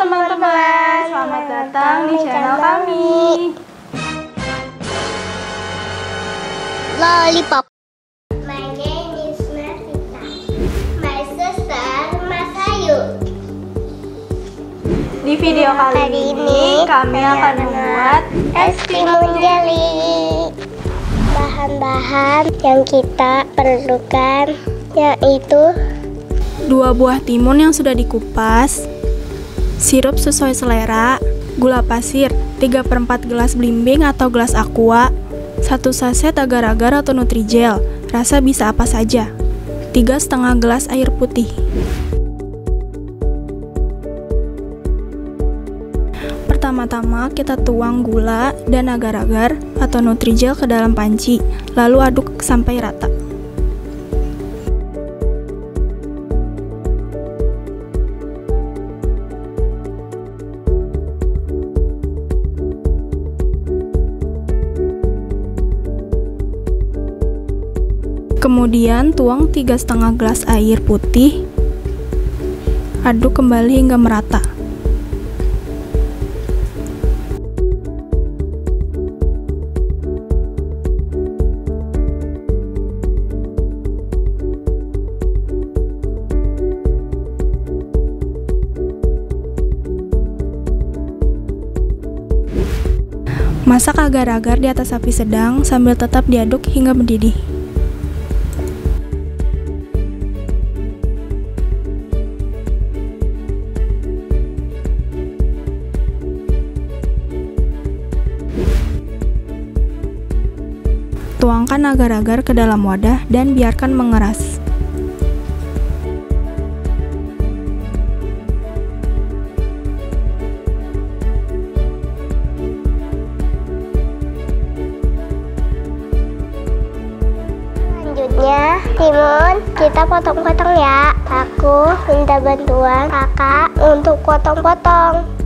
teman-teman, selamat datang di channel kami. Lollipop. My name is Marvita. My sister Masayu. Di video kali ini kami akan membuat es timun jelly. Bahan-bahan yang kita perlukan yaitu dua buah timun yang sudah dikupas, sirup sesuai selera, gula pasir 3 per 4 gelas blimbing atau gelas aqua, satu saset agar-agar atau Nutrijel, rasa bisa apa saja, tiga setengah gelas air putih. Pertama-tama kita tuang gula dan agar-agar atau Nutrijel ke dalam panci, lalu aduk sampai rata. Kemudian tuang 3,5 gelas air putih. Aduk kembali hingga merata. Masak agar-agar di atas api sedang sambil tetap diaduk hingga mendidih. Tuangkan agar-agar ke dalam wadah dan biarkan mengeras. selanjutnya timun kita potong-potong ya. Aku minta bantuan kakak untuk potong-potong.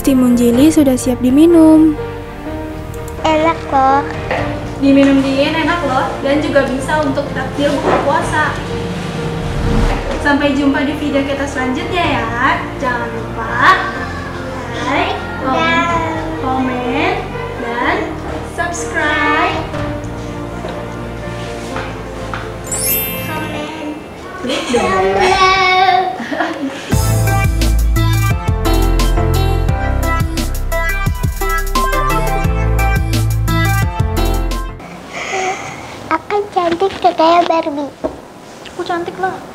Timun jeli sudah siap diminum. Enak loh. Diminum dingin enak loh dan juga bisa untuk takjil buka puasa. Sampai jumpa di video kita selanjutnya ya. Jangan lupa like, komen, komen dan subscribe. Komen. Klik dong. Barbie. Aku cantik lah.